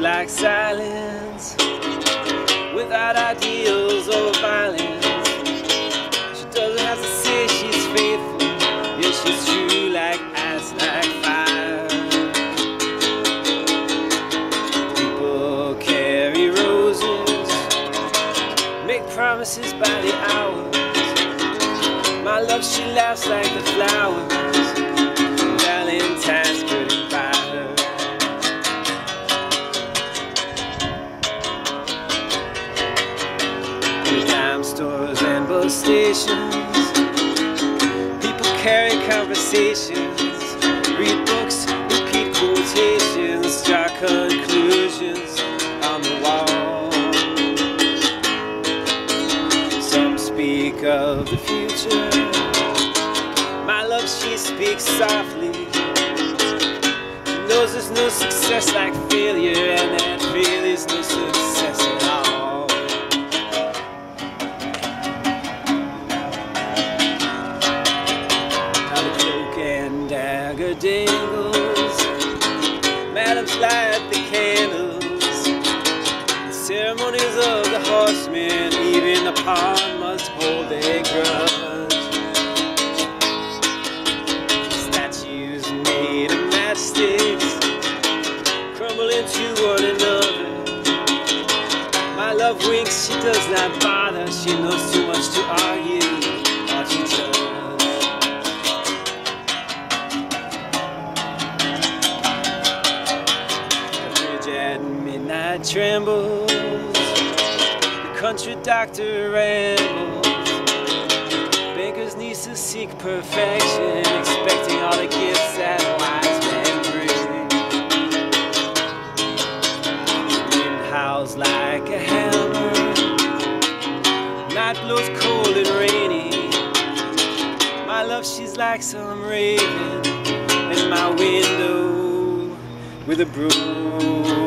like silence without ideals or violence. She doesn't have to say she's faithful, yeah, she's true like ice, like fire. People carry roses, make promises by the hours. My love, she laughs like the flowers. Stores and bus stations. People carry conversations, read books, repeat quotations, draw conclusions on the wall. Some speak of the future. My love, she speaks softly. She knows there's no success like failure, and that failure's no success dagger dangles. Madams light the candles. The ceremonies of the horsemen, even the pawn must hold their grudge. Statues made of matchsticks crumble into one another. My love winks, she does not bother. She knows too much to argue trembles. The country doctor rambles. Bankers nieces seek perfection, expecting all the gifts that wise men bring. Wind howls like a hammer. Night blows cold and rainy. My love, she's like some raven in my window with a broom.